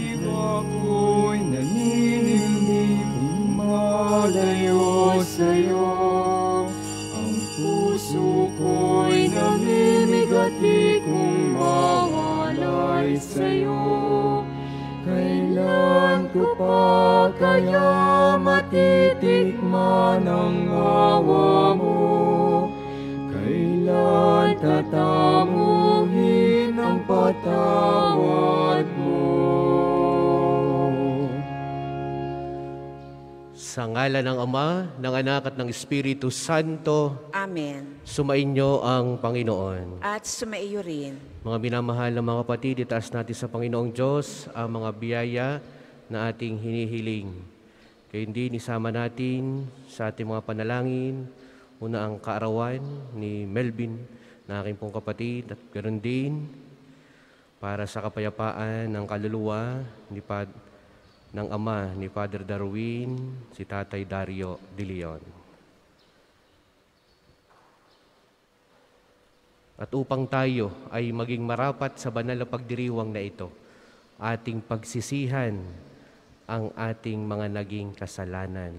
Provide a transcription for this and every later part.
Pag-ibig ako'y naninimdim malayo sa'yo. Ang puso ko'y namimigati kung mawalay sa'yo. Kailan ko pa kaya matitikman ang mo? Kailan tatamuhin ang patawad Sa ngala ng Ama, ng Anak at ng Espiritu Santo, Amen. sumainyo ang Panginoon. At sumaiyo rin. Mga minamahal na mga kapatid, itaas natin sa Panginoong Diyos ang mga biyaya na ating hinihiling. Kaya hindi nisama natin sa ating mga panalangin, una ang kaarawan ni Melvin na aking pong kapatid at ganoon din para sa kapayapaan ng kaluluwa ni Pad ng ama ni Father Darwin, si Tatay Dario De Leon. At upang tayo ay maging marapat sa banal na pagdiriwang na ito, ating pagsisihan ang ating mga naging kasalanan.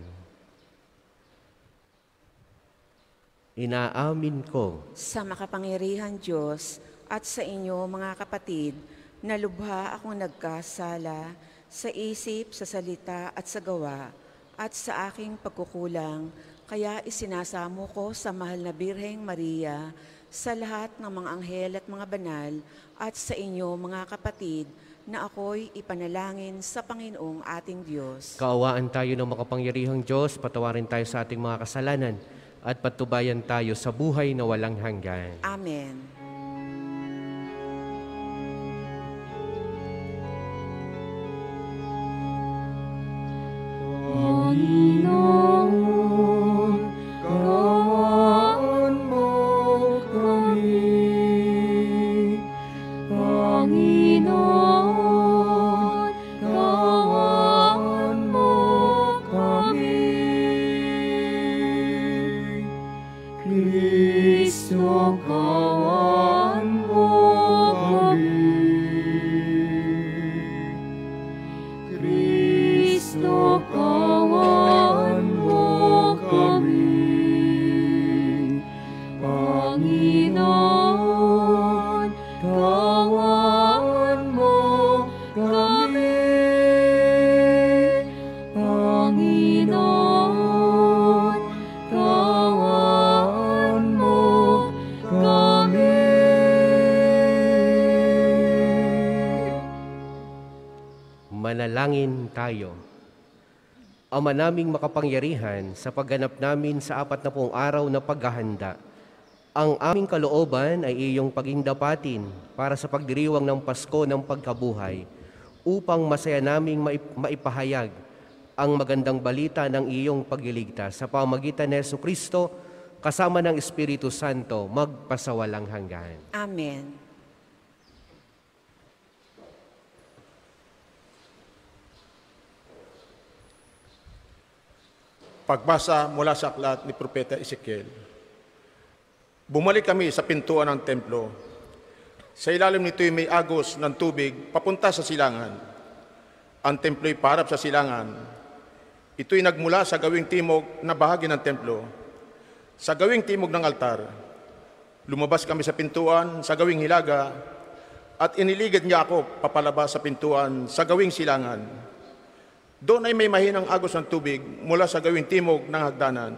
Inaamin ko Sa makapangyarihan Diyos at sa inyo mga kapatid, na lubha akong nagkasala sa isip, sa salita at sa gawa, at sa aking pagkukulang, kaya isinasamo ko sa mahal na Birheng Maria, sa lahat ng mga anghel at mga banal, at sa inyo mga kapatid, na ako'y ipanalangin sa Panginoong ating Diyos. Kaawaan tayo ng makapangyarihang Diyos, patawarin tayo sa ating mga kasalanan, at patubayan tayo sa buhay na walang hanggan. Amen. Manalangin tayo. Ama naming makapangyarihan sa pagganap namin sa apat na pong araw na paghahanda. Ang aming kalooban ay iyong pagindapatin para sa pagdiriwang ng Pasko ng pagkabuhay upang masaya naming maip- maipahayag ang magandang balita ng iyong pagliligtas sa pamagitan ni Yesu Kristo kasama ng Espiritu Santo magpasawalang hanggan. Amen. Pagbasa mula sa aklat ni Propeta Ezekiel. Bumalik kami sa pintuan ng templo. Sa ilalim nito'y may agos ng tubig papunta sa silangan. Ang templo'y parap sa silangan. Ito'y nagmula sa gawing timog na bahagi ng templo. Sa gawing timog ng altar, lumabas kami sa pintuan sa gawing hilaga at iniligid niya ako papalabas sa pintuan sa gawing silangan. Doon ay may mahinang agos ng tubig mula sa gawing timog ng hagdanan.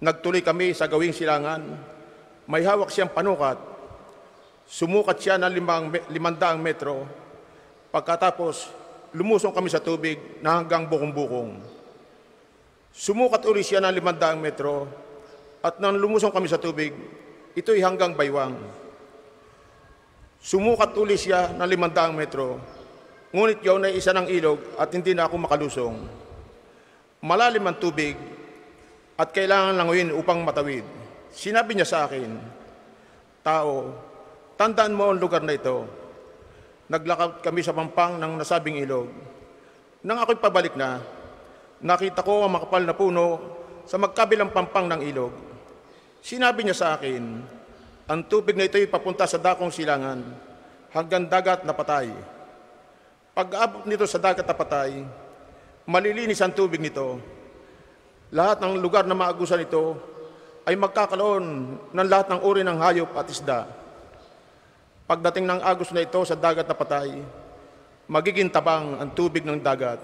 Nagtuloy kami sa gawing silangan. May hawak siyang panukat. Sumukat siya ng limang, limandaang metro. Pagkatapos, lumusong kami sa tubig na hanggang bukong-bukong. Sumukat uli siya ng limandaang metro. At nang lumusong kami sa tubig, ito'y hanggang baywang. Sumukat uli siya ng limandaang metro. Ngunit yun ay isa ng ilog at hindi na ako makalusong. Malalim ang tubig at kailangan languyin upang matawid. Sinabi niya sa akin, Tao, tandaan mo ang lugar na ito. Naglakad kami sa pampang ng nasabing ilog. Nang ako'y pabalik na, nakita ko ang makapal na puno sa magkabilang pampang ng ilog. Sinabi niya sa akin, ang tubig na ito'y papunta sa dakong silangan hanggang dagat na patay. Pag-abot nito sa dagat na patay, malilinis ang tubig nito. Lahat ng lugar na maagusan ito ay magkakaroon ng lahat ng uri ng hayop at isda. Pagdating ng agos na ito sa dagat na patay, magiging tabang ang tubig ng dagat.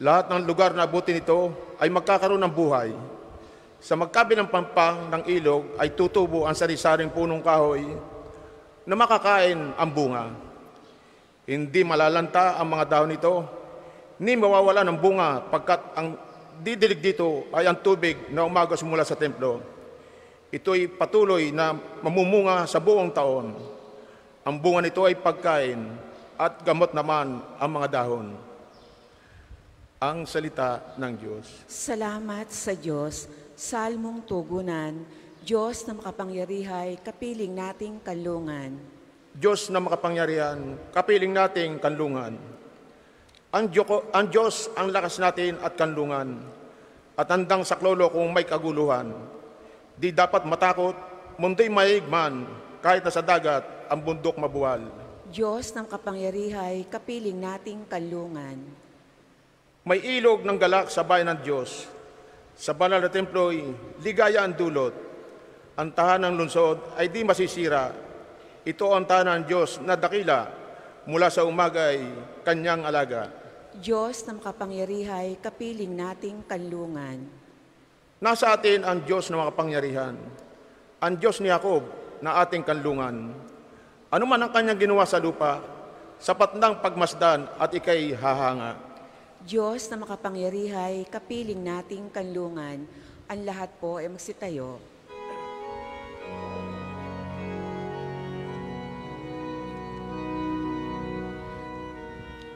Lahat ng lugar na abutin nito ay magkakaroon ng buhay. Sa magkabilang pampang ng ilog ay tutubo ang sari-saring punong kahoy na makakain ang bunga. Hindi malalanta ang mga dahon nito, ni mawawala ng bunga pagkat ang didilig dito ay ang tubig na umagos mula sa templo. Ito'y patuloy na mamumunga sa buong taon. Ang bunga nito ay pagkain at gamot naman ang mga dahon. Ang salita ng Diyos. Salamat sa Diyos, salmong tugunan, Diyos na makapangyarihay, kapiling nating kalungan. Diyos na makapangyarihan, kapiling nating kanlungan. Ang, Diyoko, ang Diyos ang lakas natin at kanlungan, at handang saklolo kung may kaguluhan. Di dapat matakot, mundo'y maigman, kahit na sa dagat ang bundok mabuwal. Diyos ng kapangyarihay, kapiling nating kalungan. May ilog ng galak sa bayan ng Diyos. Sa banal na templo'y ligaya ang dulot. Ang tahanang lungsod ay di masisira. Ito ang tahanan ng Diyos na dakila mula sa umagay kanyang alaga. Diyos na makapangyarihay, kapiling nating kanlungan. Nasa atin ang Diyos na makapangyarihan. Ang Diyos ni Jacob na ating kanlungan. Ano man ang kanyang ginawa sa lupa, sapat ng pagmasdan at ikay hahanga. Diyos na makapangyarihay, kapiling nating kanlungan. Ang lahat po ay magsitayo.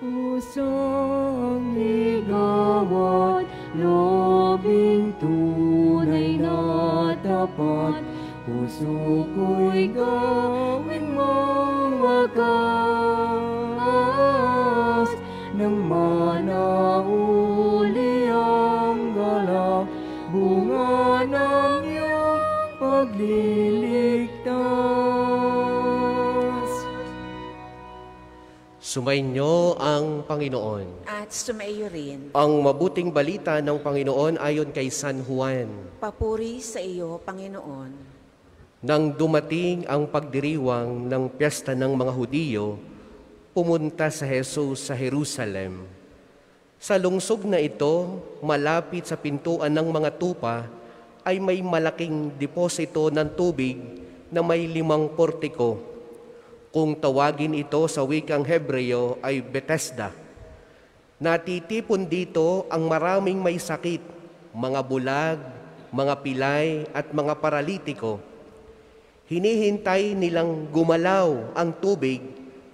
Pusong ligawan, lobing tunay na tapat. Puso ko'y gawin mong wakas Nang manauli ang galak Bunga ng iyong pagliligtas Sumainyo ang Panginoon. At sumaiyo rin. Ang mabuting balita ng Panginoon ayon kay San Juan. Papuri sa iyo, Panginoon. Nang dumating ang pagdiriwang ng piyesta ng mga Hudiyo, pumunta sa Jesus sa Jerusalem. Sa lungsog na ito, malapit sa pintuan ng mga tupa, ay may malaking deposito ng tubig na may limang portiko. Kung tawagin ito sa wikang Hebreo ay Bethesda. Natitipon dito ang maraming may sakit, mga bulag, mga pilay at mga paralitiko. Hinihintay nilang gumalaw ang tubig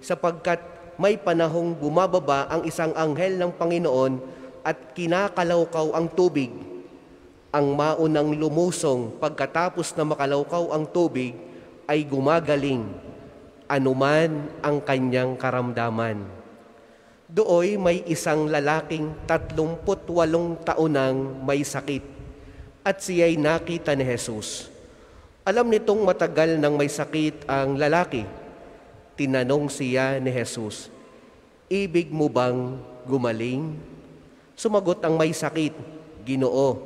sapagkat may panahong bumababa ang isang anghel ng Panginoon at kinakalawkaw ang tubig. Ang maunang lumusong pagkatapos na makalawkaw ang tubig ay gumagaling, anuman ang kanyang karamdaman. Dooy may isang lalaking 38 taon nang may sakit at siya'y nakita ni Jesus. Alam nitong matagal nang may sakit ang lalaki. Tinanong siya ni Jesus, Ibig mo bang gumaling? Sumagot ang may sakit, Ginoo,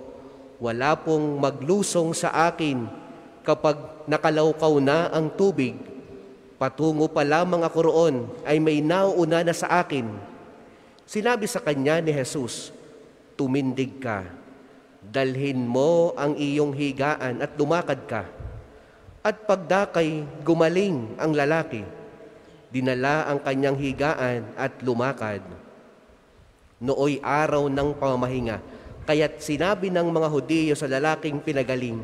wala pong maglusong sa akin kapag nakalawkaw na ang tubig. Patungo pa lamang ako roon ay may nauuna na sa akin. Sinabi sa kanya ni Jesus, Tumindig ka, dalhin mo ang iyong higaan at lumakad ka. At pagdakay, gumaling ang lalaki. Dinala ang kanyang higaan at lumakad. Nooy araw ng pamamahinga, kaya't sinabi ng mga Hudiyo sa lalaking pinagaling,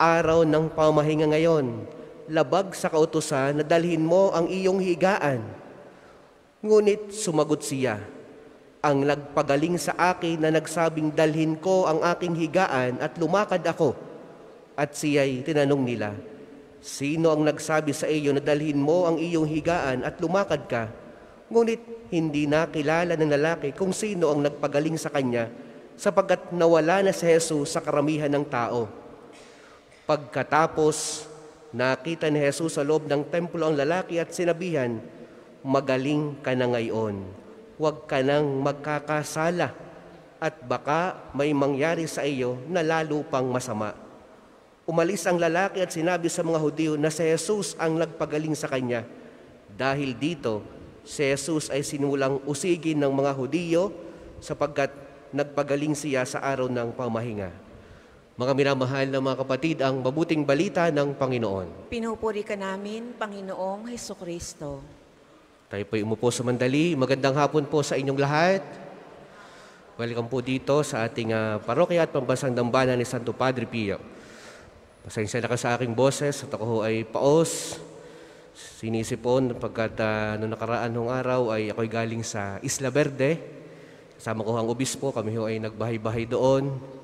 Araw ng pamamahinga ngayon, labag sa kautusan na dalhin mo ang iyong higaan. Ngunit sumagot siya, ang nagpagaling sa akin na nagsabing dalhin ko ang aking higaan at lumakad ako. At siya'y tinanong nila, Sino ang nagsabi sa iyo na dalhin mo ang iyong higaan at lumakad ka? Ngunit hindi nakilala ng lalaki kung sino ang nagpagaling sa kanya sapagkat nawala na si Jesus sa karamihan ng tao. Pagkatapos, nakita ni Jesus sa loob ng templo ang lalaki at sinabihan, magaling ka na ngayon. Huwag ka nang magkakasala at baka may mangyari sa iyo na lalo pang masama. Umalis ang lalaki at sinabi sa mga Hudyo na si Jesus ang nagpagaling sa kanya. Dahil dito, si Jesus ay sinulang usigin ng mga Hudiyo sapagkat nagpagaling siya sa araw ng pamahinga. Mga minamahal na mga kapatid, ang mabuting balita ng Panginoon. Pinupuri ka namin, Panginoong Heso Kristo. Tayo po umupo sa mandali. Magandang hapon po sa inyong lahat. Welcome po dito sa ating ah, parokya at pambansang dambana ni Santo Padre Pio. Pasensya na ka sa aking boses at ako ay paos. Sinisipon pagkat ah, noong nakaraan ng araw ay ako'y galing sa Isla Verde. Kasama ko ang obispo, kami ho ay nagbahay-bahay doon.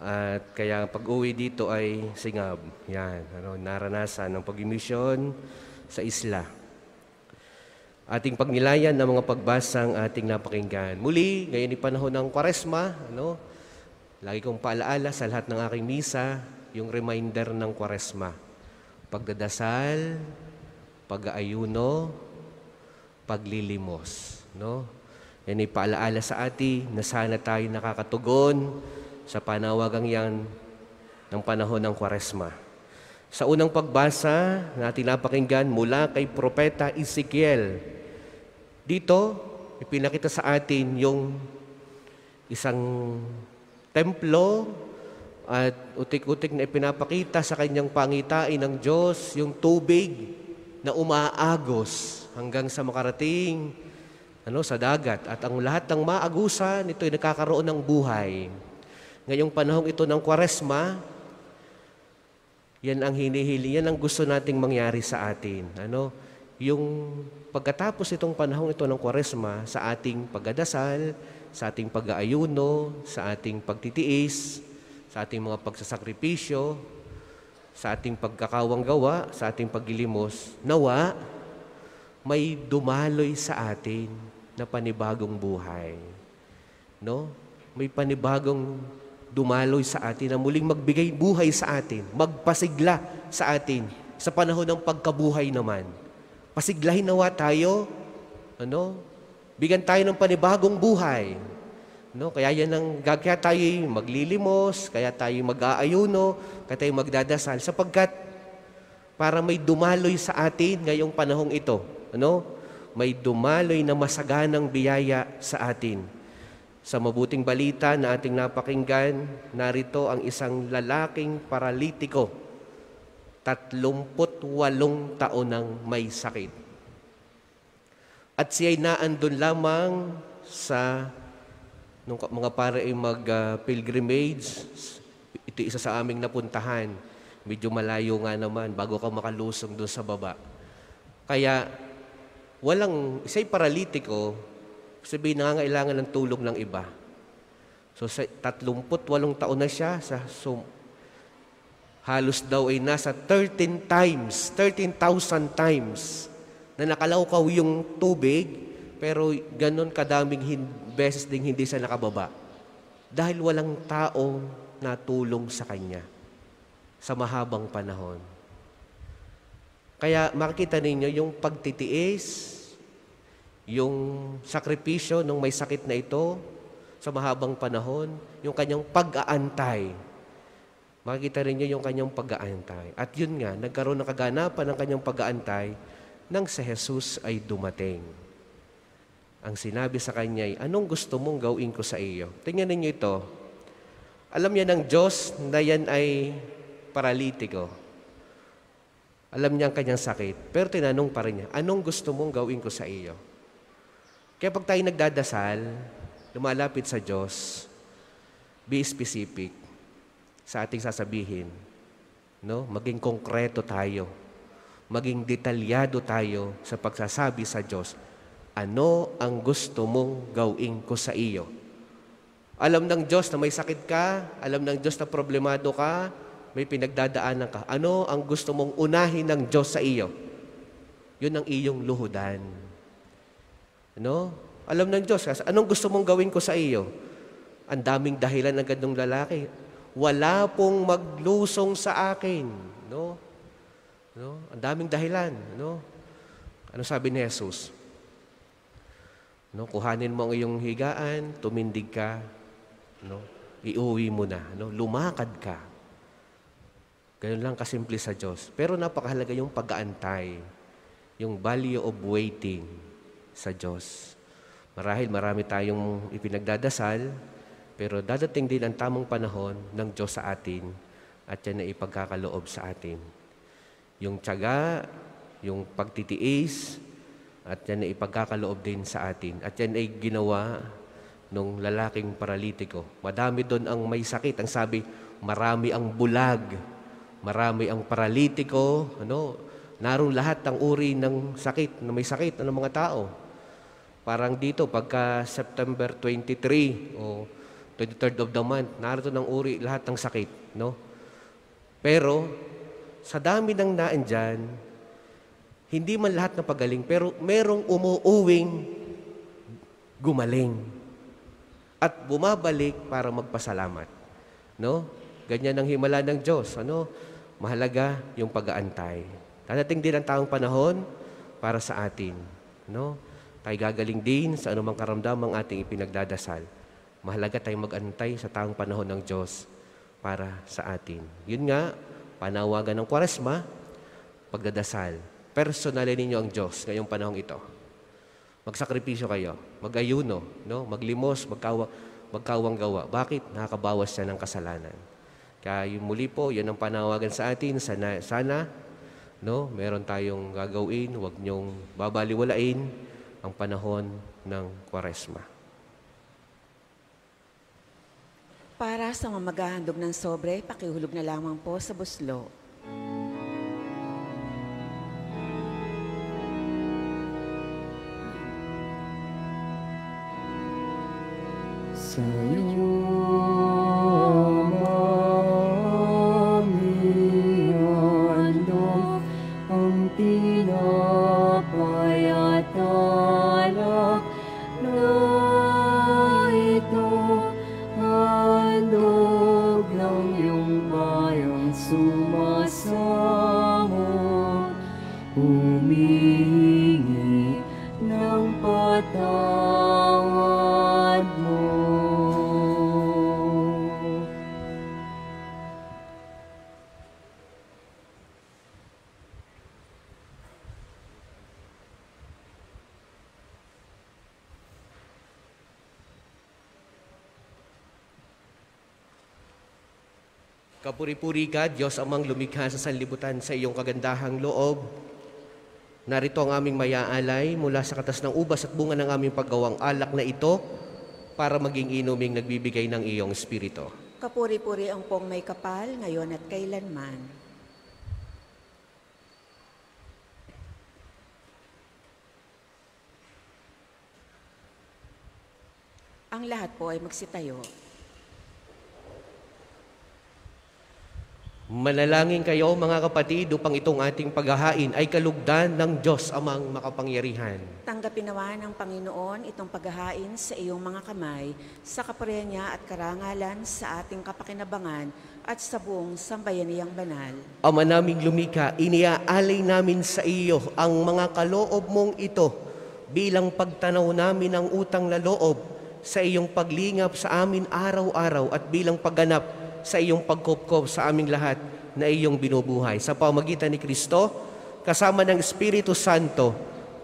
At kaya pag uwi dito ay singab. Yan, ano, naranasan ng pag-imisyon sa isla. Ating pagnilayan ng mga pagbasang ating napakinggan. Muli, ngayon ay panahon ng kwaresma. Ano? Lagi kong paalaala sa lahat ng aking misa, yung reminder ng kwaresma. Pagdadasal, pag-aayuno, paglilimos. No? Yan ay paalaala sa atin na sana tayo nakakatugon sa panawagang yan ng panahon ng kwaresma. Sa unang pagbasa na ating napakinggan mula kay Propeta Ezekiel, dito ipinakita sa atin yung isang templo at utik-utik na ipinapakita sa kanyang pangitain ng Diyos, yung tubig na umaagos hanggang sa makarating ano, sa dagat. At ang lahat ng maagusan, ito ay nakakaroon ng buhay. Ngayong panahong ito ng kwaresma, yan ang hinihili, yan ang gusto nating mangyari sa atin. Ano? Yung pagkatapos itong panahong ito ng kwaresma, sa ating pagdadasal, sa ating pag-aayuno, sa ating pagtitiis, sa ating mga pagsasakripisyo, sa ating pagkakawang gawa, sa ating pagilimos, nawa, may dumaloy sa atin na panibagong buhay. No? May panibagong dumaloy sa atin na muling magbigay buhay sa atin, magpasigla sa atin sa panahon ng pagkabuhay naman. Pasiglahin nawa tayo, ano? Bigyan tayo ng panibagong buhay. No, kaya yan ang kaya tayo maglilimos, kaya tayo mag-aayuno, kaya tayo magdadasal sapagkat para may dumaloy sa atin ngayong panahong ito. Ano? May dumaloy na masaganang biyaya sa atin. Sa mabuting balita na ating napakinggan, narito ang isang lalaking paralitiko, 38 taon nang may sakit. At siya ay naandun lamang sa nung mga para ay mag-pilgrimage, ito isa sa aming napuntahan. Medyo malayo nga naman bago ka makalusong doon sa baba. Kaya walang, isa'y paralitiko, sabihin nangangailangan ng tulong ng iba. So sa 38 taon na siya, sa, so, halos daw ay nasa 13 times, 13,000 times na nakalawkaw yung tubig, pero ganon kadaming hin- beses ding hindi siya nakababa. Dahil walang taong natulong sa kanya sa mahabang panahon. Kaya makikita ninyo yung pagtitiis, yung sakripisyo nung may sakit na ito sa mahabang panahon, yung kanyang pag-aantay. Makikita rin niyo yung kanyang pag-aantay. At yun nga, nagkaroon ng kaganapan ng kanyang pag-aantay nang si Jesus ay dumating. Ang sinabi sa kanya ay, anong gusto mong gawin ko sa iyo? Tingnan ninyo ito. Alam niya ng Diyos na yan ay paralitiko. Alam niya ang kanyang sakit. Pero tinanong pa rin niya, anong gusto mong gawin ko sa iyo? Kaya pag tayo nagdadasal, lumalapit sa Diyos, be specific sa ating sasabihin. No? Maging konkreto tayo. Maging detalyado tayo sa pagsasabi sa Diyos. Ano ang gusto mong gawin ko sa iyo? Alam ng Diyos na may sakit ka, alam ng Diyos na problemado ka, may pinagdadaanan ka. Ano ang gusto mong unahin ng Diyos sa iyo? Yun ang iyong luhudan. Ano? Alam ng Diyos, anong gusto mong gawin ko sa iyo? Ang daming dahilan ng gandong lalaki. Wala pong maglusong sa akin. No? No? Ang daming dahilan. No? Ano sabi ni Jesus? No, kuhanin mo ang iyong higaan, tumindig ka, no? Iuwi mo na, no? Lumakad ka. Ganun lang kasimple sa Diyos. Pero napakahalaga yung pag-aantay, yung value of waiting sa Diyos. Marahil marami tayong ipinagdadasal, pero dadating din ang tamang panahon ng Diyos sa atin at yan ay ipagkakaloob sa atin. Yung tiyaga, yung pagtitiis, at yan ay ipagkakaloob din sa atin. At yan ay ginawa nung lalaking paralitiko. Madami doon ang may sakit. Ang sabi, marami ang bulag, marami ang paralitiko, ano, naroon lahat ng uri ng sakit, na may sakit ng mga tao. Parang dito, pagka September 23 o 23rd of the month, narito ng uri lahat ng sakit, no? Pero, sa dami ng naan dyan, hindi man lahat na pagaling, pero merong umuuwing gumaling at bumabalik para magpasalamat. No? Ganyan ang himala ng Diyos. Ano? Mahalaga yung pag-aantay. Dadating din ang taong panahon para sa atin. No? Tayo gagaling din sa anumang karamdamang ating ipinagdadasal. Mahalaga tayong mag-antay sa taong panahon ng Diyos para sa atin. Yun nga, panawagan ng kwaresma, pagdadasal. Personalin ninyo ang Diyos ngayong panahong ito. Magsakripisyo kayo, mag-ayuno, no? maglimos, magkawa, magkawang gawa. Bakit? Nakakabawas siya ng kasalanan. Kaya yung muli po, yan ang panawagan sa atin. Sana, sana no, meron tayong gagawin, huwag niyong babaliwalain ang panahon ng kwaresma. Para sa mga maghahandog ng sobre, pakihulog na lamang po sa buslo. Sa Kapuri-puri ka, Diyos amang lumikha sa sanlibutan sa iyong kagandahang loob. Narito ang aming mayaalay mula sa katas ng ubas at bunga ng aming paggawang alak na ito para maging inuming nagbibigay ng iyong espiritu. Kapuri-puri ang pong may kapal, ngayon at kailanman. Ang lahat po ay magsitayo. Manalangin kayo mga kapatid upang itong ating paghahain ay kalugdan ng Diyos amang makapangyarihan. Tanggapin nawa ng Panginoon itong paghahain sa iyong mga kamay, sa kapurihan niya at karangalan sa ating kapakinabangan at sa buong sambayaniyang banal. Ama naming lumika, iniaalay namin sa iyo ang mga kaloob mong ito bilang pagtanaw namin ng utang na loob sa iyong paglingap sa amin araw-araw at bilang pagganap sa iyong pagkopkop sa aming lahat na iyong binubuhay. Sa pamagitan ni Kristo, kasama ng Espiritu Santo,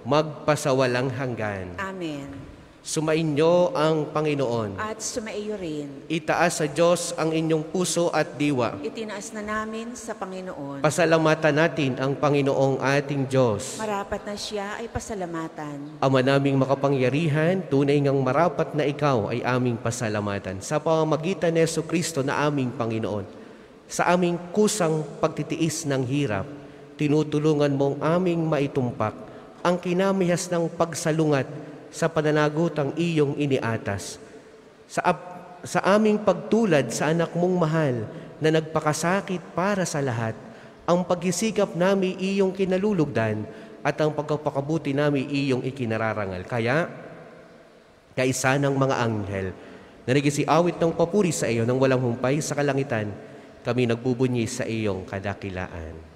magpasawalang hanggan. Amen. Sumainyo ang Panginoon. At sumaiyo rin, Itaas sa Diyos ang inyong puso at diwa. itinaas na namin sa Panginoon. Pasalamatan natin ang Panginoong ating Diyos. Marapat na siya ay pasalamatan. Ama naming makapangyarihan, tunay ngang marapat na ikaw ay aming pasalamatan sa pamamagitan ni Yesu Kristo na aming Panginoon. Sa aming kusang pagtitiis ng hirap, tinutulungan mong aming maitumpak ang kinamihas ng pagsalungat sa pananagutang iyong iniatas. Sa, sa aming pagtulad sa anak mong mahal na nagpakasakit para sa lahat, ang paghisikap namin iyong kinalulugdan at ang pagkapakabuti namin iyong ikinararangal. Kaya, kaisa ng mga anghel na nagisiawit ng papuri sa iyo ng walang humpay sa kalangitan, kami nagbubunyi sa iyong kadakilaan.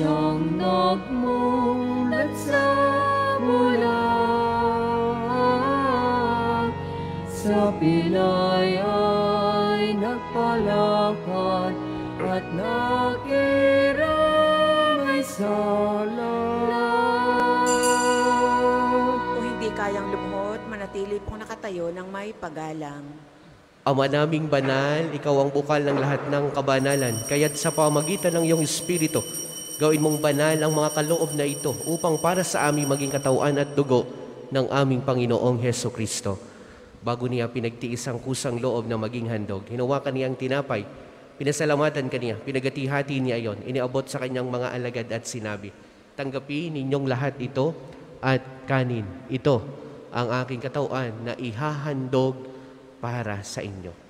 siyang nagmulat sa bulan. Sa pilay ay nagpalakad at nakirangay sa lahat. O hindi kayang lumuhod, manatili pong nakatayo ng may pagalang. Ama naming banal, ikaw ang bukal ng lahat ng kabanalan, kaya't sa pamagitan ng iyong Espiritu, gawin mong banal ang mga kaloob na ito upang para sa aming maging katawan at dugo ng aming Panginoong Heso Kristo. Bago niya pinagtiis ang kusang loob na maging handog, hinawakan niya ang tinapay, pinasalamatan kaniya, pinagati-hati niya iyon, iniabot sa kanyang mga alagad at sinabi, Tanggapin ninyong lahat ito at kanin. Ito ang aking katawan na ihahandog para sa inyo.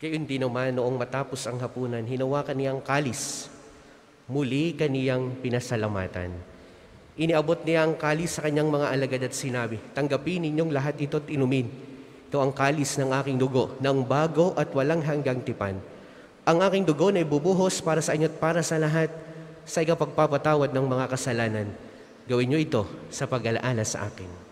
Gayon din naman noong matapos ang hapunan, hinawakan niyang kalis. Muli kaniyang pinasalamatan. Iniabot niya ang kalis sa kanyang mga alagad at sinabi, Tanggapin ninyong lahat ito at inumin. Ito ang kalis ng aking dugo, ng bago at walang hanggang tipan. Ang aking dugo na ibubuhos para sa inyo at para sa lahat sa ikapagpapatawad ng mga kasalanan. Gawin niyo ito sa pag-alaala sa akin.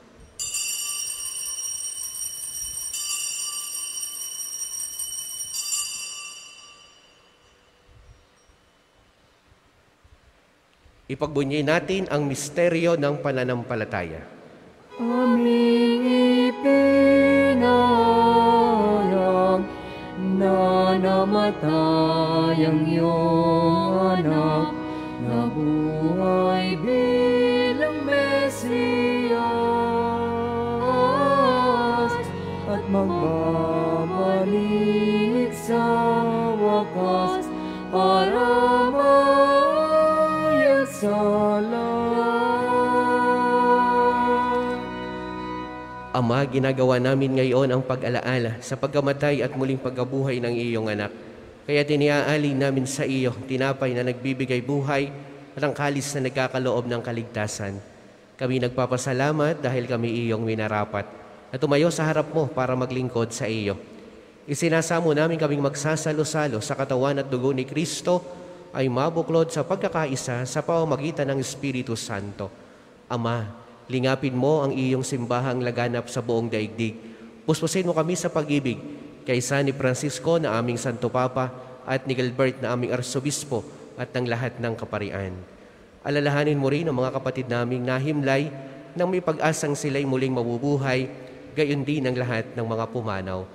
Ipagbunyi natin ang misteryo ng pananampalataya. aming ipinayang na namatay ang iyong anak na buhay bilang Mesiyas at magbabalik sa wakas para. Ama, ginagawa namin ngayon ang pag-alaala sa pagkamatay at muling pagkabuhay ng iyong anak. Kaya tiniaalin namin sa iyo, tinapay na nagbibigay buhay at ang kalis na nagkakaloob ng kaligtasan. Kami nagpapasalamat dahil kami iyong minarapat at tumayo sa harap mo para maglingkod sa iyo. Isinasamo namin kaming magsasalo-salo sa katawan at dugo ni Kristo ay mabuklod sa pagkakaisa sa pamamagitan ng Espiritu Santo. Ama, lingapin mo ang iyong simbahang laganap sa buong daigdig. Puspusin mo kami sa pag-ibig kaysa ni Francisco na aming Santo Papa at ni Gilbert na aming Arsobispo at ng lahat ng kaparian. Alalahanin mo rin ang mga kapatid naming nahimlay nang may pag-asang sila'y muling mabubuhay, gayon din ang lahat ng mga pumanaw.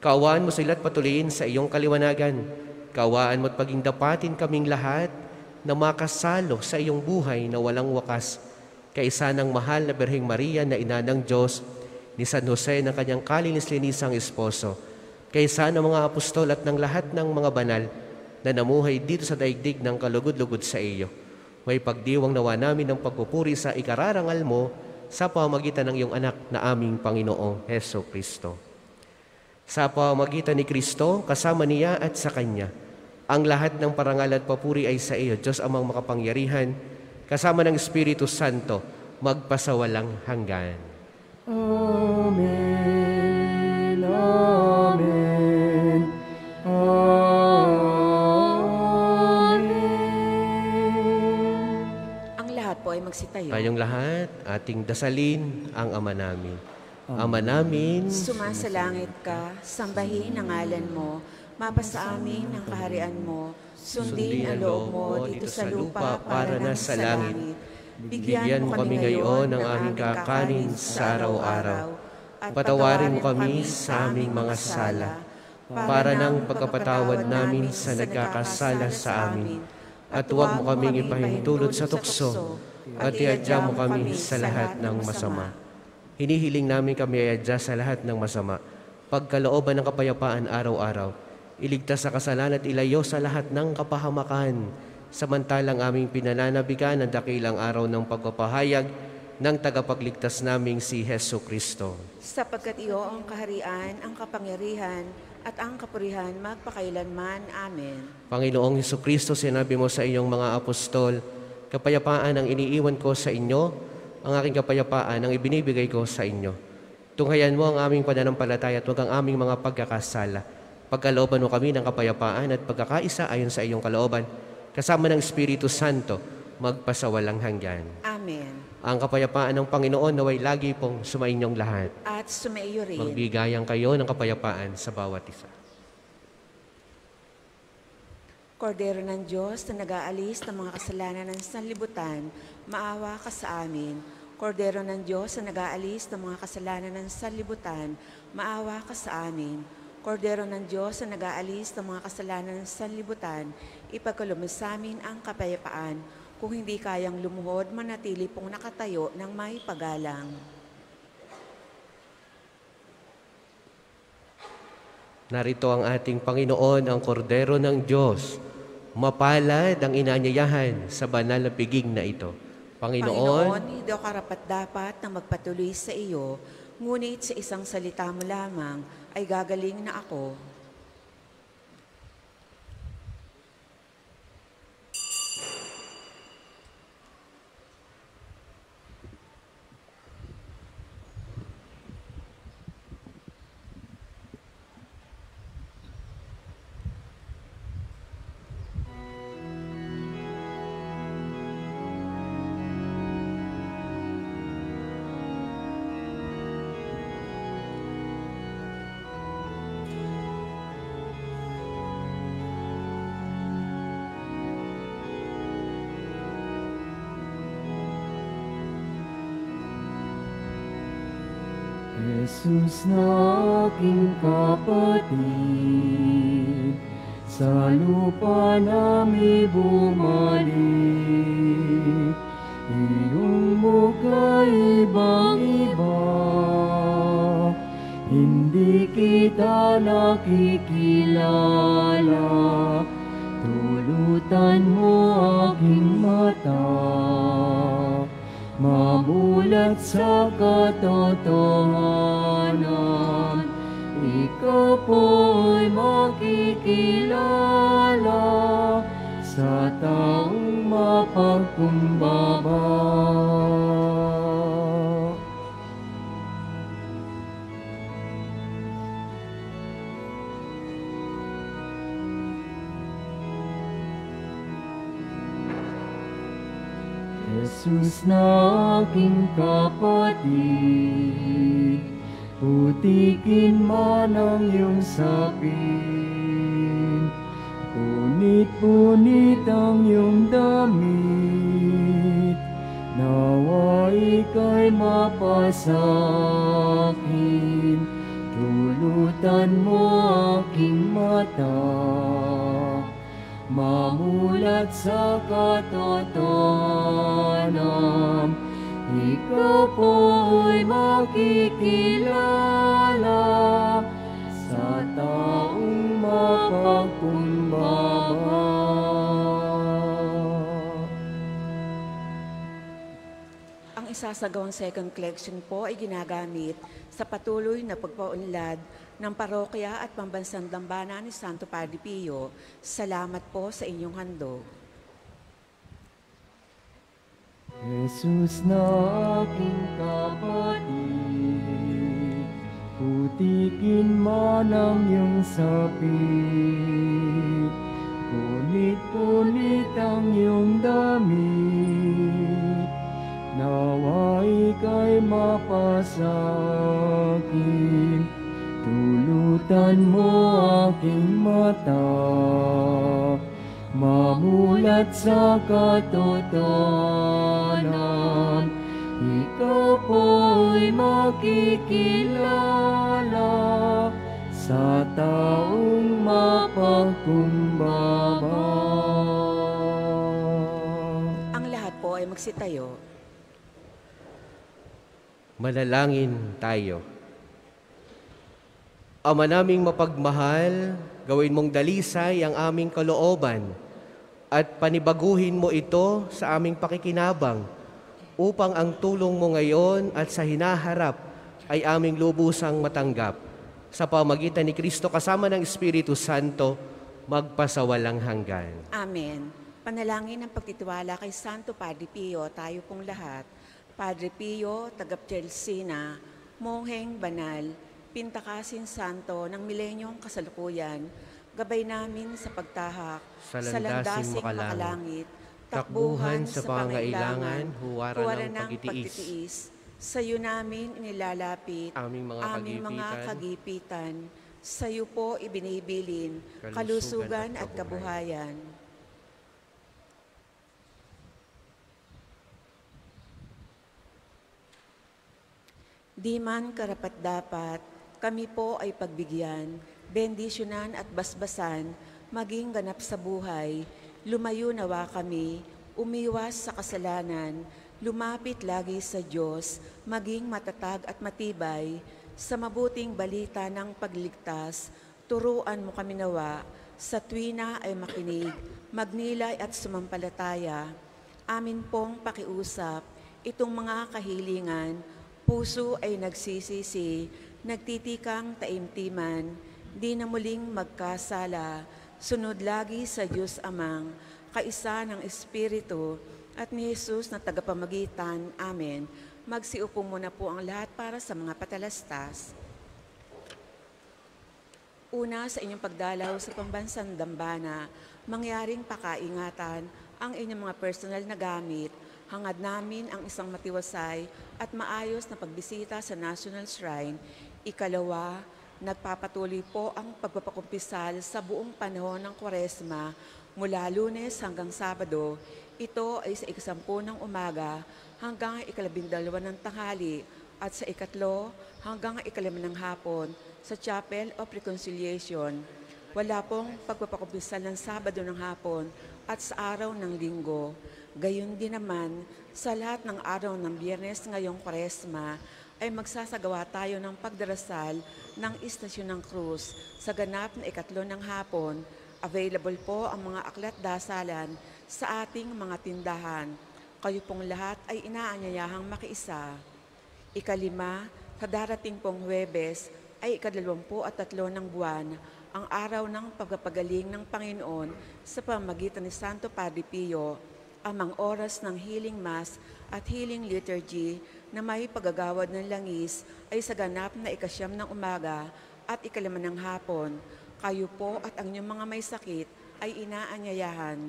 Kaawaan mo sila't patuloyin sa iyong kaliwanagan. Kaawaan mo at paging dapatin kaming lahat na makasalo sa iyong buhay na walang wakas. Kaisa ng mahal na Birheng Maria na ina ng Diyos, ni San Jose ng kanyang kalinis-linisang esposo, kaysa ng mga apostol at ng lahat ng mga banal na namuhay dito sa daigdig ng kalugod-lugod sa iyo. May pagdiwang nawa namin ng pagpupuri sa ikararangal mo sa pamagitan ng iyong anak na aming Panginoong Heso Kristo. Sa pamagitan ni Kristo, kasama niya at sa Kanya, ang lahat ng parangal at papuri ay sa iyo, Diyos amang makapangyarihan, kasama ng Espiritu Santo, magpasawalang hanggan. Amen. Amen. Amen. Ang lahat po ay magsitayo. Tayong lahat, ating dasalin ang Ama namin. Ama namin, Sumasalangit ka, sambahin ang ngalan mo, mapasa amin ang kaharian mo, sundin ang loob mo dito sa lupa para na sa langit. Bigyan mo kami ngayon ng aming kakanin sa araw-araw. At patawarin mo kami sa aming mga sala, para ng pagkapatawad namin sa nagkakasala sa amin. At huwag mo kaming ipahintulot sa tukso, at iadya mo kami sa lahat ng masama. Hinihiling namin kami iadya sa lahat ng masama, pagkalooban ng kapayapaan araw-araw, iligtas sa kasalan at ilayo sa lahat ng kapahamakan, samantalang aming pinananabigan ang dakilang araw ng pagpapahayag ng tagapagligtas naming si Heso Kristo. Sapagkat iyo ang kaharian, ang kapangyarihan, at ang kapurihan magpakailanman. Amen. Panginoong Heso Kristo, sinabi mo sa iyong mga apostol, Kapayapaan ang iniiwan ko sa inyo, ang aking kapayapaan ang ibinibigay ko sa inyo. Tunghayan mo ang aming pananampalataya at huwag ang aming mga pagkakasala. Pagkalooban mo kami ng kapayapaan at pagkakaisa ayon sa iyong kalooban, kasama ng Espiritu Santo, magpasawalang hanggan. Amen. Ang kapayapaan ng Panginoon naway lagi pong sumainyong lahat. At sumaiyo rin. Magbigayan kayo ng kapayapaan sa bawat isa. Kordero ng Diyos na nag-aalis ng mga kasalanan ng sanlibutan, maawa ka sa amin. Kordero ng Diyos na nag-aalis ng mga kasalanan ng sanlibutan, maawa ka sa amin. Kordero ng Diyos na nag-aalis ng mga kasalanan ng sanlibutan, ipagkaloob sa amin ang kapayapaan. Kung hindi kayang lumuhod, manatili pong nakatayo ng may pagalang. Narito ang ating Panginoon, ang kordero ng Diyos. Mapalad ang inanyayahan sa banal na piging na ito. Panginoon, Panginoon, hindi ako karapat dapat na magpatuloy sa iyo, ngunit sa isang salita mo lamang ay gagaling na ako. Jesus na aking kapatid, sa lupa nami bumalik. Sa taong mapagkumbaba. Jesus na aking kapatid, putikin man ang iyong sapin. Punit-punit ang iyong damit, nawa ika'y mapasakin. Tulutan mo aking mata, mamulat sa katotohanan. Ikaw po'y makikilala sa taong mapagkumbaba. Ang isasagawang second collection po ay ginagamit sa patuloy na pagpaunlad ng parokya at pambansang dambana ni Santo Padre Pio. Salamat po sa inyong handog. Jesus na aking kapatid, putikin man ang iyong sapit. Punit-punit ang iyong damit, nawa ika'y mapasakin. Tulutan mo aking mata, Mamulat sa katotohanan, ikaw po'y makikilala sa taong mapagkumbaba. Ang lahat po ay magsitayo. Manalangin tayo. Ama naming mapagmahal, gawin mong dalisay ang aming kalooban at panibaguhin mo ito sa aming pakikinabang upang ang tulong mo ngayon at sa hinaharap ay aming lubusang matanggap. Sa pamagitan ni Kristo kasama ng Espiritu Santo, magpasawalang hanggan. Amen. Panalangin ng pagtitiwala kay Santo Padre Pio, tayo pong lahat. Padre Pio, tagap Chelsina, Mongheng Banal, Pintakasin Santo ng milenyong kasalukuyan, gabay namin sa pagtahak Sa landasing makalangit, makalangit, takbuhan sa pangailangan, huwaran ng pagtitiis. pagtitiis. Sa iyo namin inilalapit Aming mga aming mga kagipitan, kagipitan. Sa iyo po ibinibilin, Kalusugan kalusugan at at kabuhayan. Di man karapat-dapat, kami po ay pagbigyan, bendisyonan at basbasan, maging ganap sa buhay. Lumayo nawa kami, umiwas sa kasalanan, lumapit lagi sa Diyos, maging matatag at matibay, sa mabuting balita ng pagligtas, turuan mo kami nawa, sa tuwina ay makinig, magnilay at sumampalataya. Amin pong pakiusap, itong mga kahilingan, puso ay nagsisisi, nagtitikang taimtiman, di na muling magkasala, sunod lagi sa Diyos Amang, kaisa ng Espiritu, at ni Jesus na tagapamagitan. Amen. Magsiupo muna po ang lahat para sa mga patalastas. Una sa inyong pagdalaw sa pambansang Dambana, mangyaring pakaingatan ang inyong mga personal na gamit. Hangad namin ang isang matiwasay at maayos na pagbisita sa National Shrine. Ikalawa, nagpapatuloy po ang pagpapakumpisal sa buong panahon ng Kwaresma mula lunes hanggang Sabado. Ito ay sa ikasampu ng umaga hanggang ikalabindalawa ng tanghali at sa ikatlo hanggang ikalima ng hapon sa Chapel of Reconciliation. Wala pong pagpapakumpisal ng Sabado ng hapon at sa araw ng linggo. Gayon din naman, sa lahat ng araw ng biyernes ngayong kwaresma, ay magsasagawa tayo ng pagdarasal ng Istasyon ng Cruz sa ganap na ikatlo ng hapon. Available po ang mga aklat dasalan sa ating mga tindahan. Kayo pong lahat ay inaanyayahang makiisa. Ikalima, sa darating pong Huwebes ay ikadalawampu at tatlo ng buwan, ang araw ng pagpapagaling ng Panginoon sa pamagitan ni Santo Padre Pio, amang oras ng healing mass at healing liturgy na may pagagawad ng langis ay sa ganap na ikasyam ng umaga at ikalima ng hapon. Kayo po at ang inyong mga may sakit ay inaanyayahan.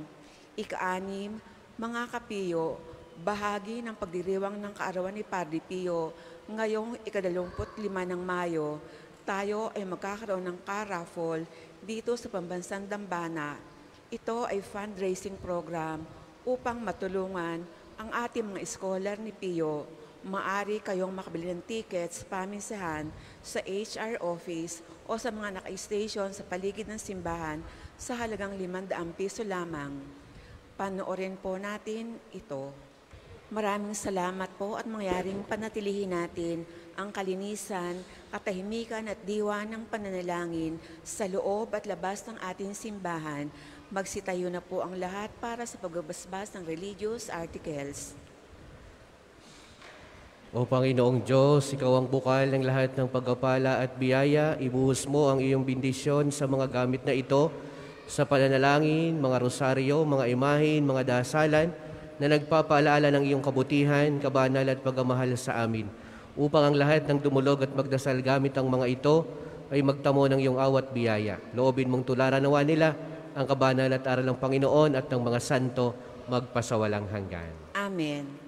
Ika-anim, mga kapiyo, bahagi ng pagdiriwang ng kaarawan ni Padre Pio ngayong ikadalumput lima ng Mayo, tayo ay magkakaroon ng car-raffle dito sa Pambansang Dambana. Ito ay fundraising program upang matulungan ang ating mga scholar ni Pio. Maari kayong makabili ng tickets paminsahan sa HR office o sa mga naka-station sa paligid ng simbahan sa halagang 500 piso lamang. Panoorin po natin ito. Maraming salamat po at mangyaring panatilihin natin ang kalinisan, katahimikan at diwa ng pananalangin sa loob at labas ng ating simbahan. Magsitayo na po ang lahat para sa pagbabasbas ng religious articles. O Panginoong Diyos, Ikaw ang bukal ng lahat ng pagkapala at biyaya. Ibuhos mo ang iyong bendisyon sa mga gamit na ito, sa pananalangin, mga rosaryo, mga imahin, mga dasalan, na nagpapaalala ng iyong kabutihan, kabanal at pagmamahal sa amin, upang ang lahat ng dumulog at magdasal gamit ang mga ito ay magtamo ng iyong awat biyaya. Loobin mong tularan nawa nila ang kabanal at aral ng Panginoon at ng mga santo magpasawalang hanggan. Amen.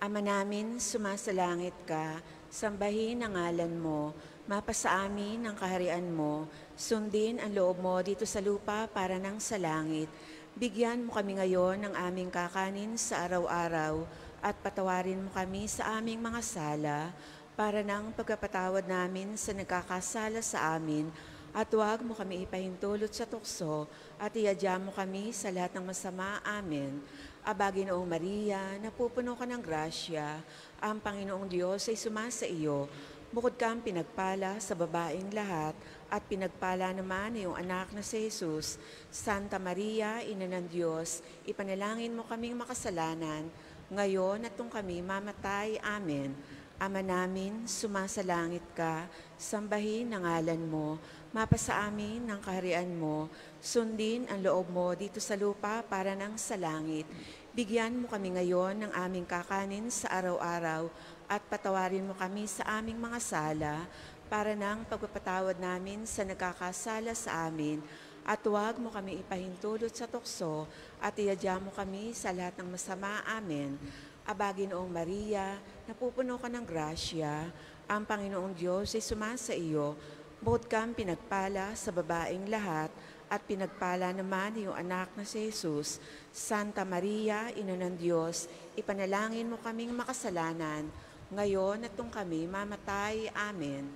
Ama namin, sumasalangit ka, sambahin ang ngalan mo, mapasa amin ang kaharian mo, sundin ang loob mo dito sa lupa para nang sa langit. Bigyan mo kami ngayon ng aming kakanin sa araw-araw at patawarin mo kami sa aming mga sala para nang pagkapatawad namin sa nagkakasala sa amin. At huwag mo kami ipahintulot sa tukso at iadya mo kami sa lahat ng masama. Amen. Abagi noong Maria, napupuno ka ng grasya, ang Panginoong Diyos ay sumasa iyo. Bukod kang pinagpala sa babaeng lahat, at pinagpala naman iyong anak na si Jesus. Santa Maria, Ina ng Diyos, ipanalangin mo kaming makasalanan, ngayon at kung kami mamatay. Amen. Ama namin, sumasalangit ka, sambahin ang ngalan mo, mapasa amin ang kaharian mo, sundin ang loob mo dito sa lupa para ng sa langit. Bigyan mo kami ngayon ng aming kakanin sa araw-araw at patawarin mo kami sa aming mga sala para ng pagpapatawad namin sa nagkakasala sa amin at huwag mo kami ipahintulot sa tukso at iadya mo kami sa lahat ng masama. Amen. Abagi noong Maria, napupuno ka ng grasya, ang Panginoong Diyos ay sumasa iyo, bukod kang pinagpala sa babaeng lahat, at pinagpala naman yung anak na si Jesus. Santa Maria, Ina ng Diyos, ipanalangin mo kaming makasalanan, ngayon at kung kami mamatay. Amen.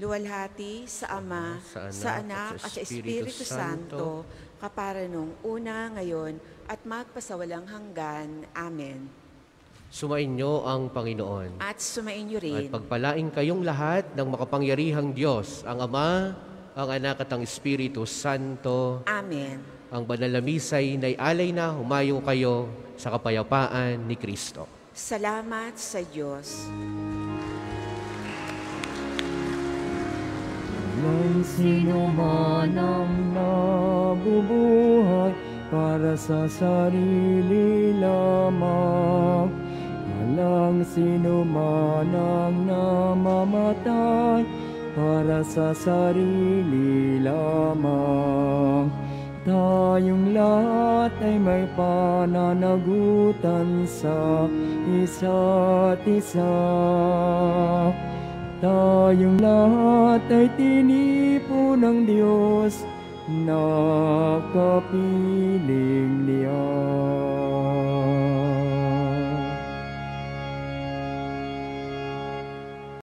Luwalhati sa Ama, sa Anak, at sa Espiritu Santo, kapara nung una, ngayon, at magpasawalang hanggan. Amen. Sumainyo ang Panginoon. At sumainyo At rin. pagpalaing kayong lahat ng makapangyarihang Diyos, ang Ama, ang Anak at ang Espiritu Santo. Amen. Ang banal na misa'y naialay na humayo kayo sa kapayapaan ni Kristo. Salamat sa Diyos. Walang sino man ang nabubuhay para sa sarili lamang. Walang sino man ang namamatay para sa sarili lamang. Tayong lahat ay may pananagutan sa isa't isa. Tayong lahat ay tinipo ng Diyos na kapili.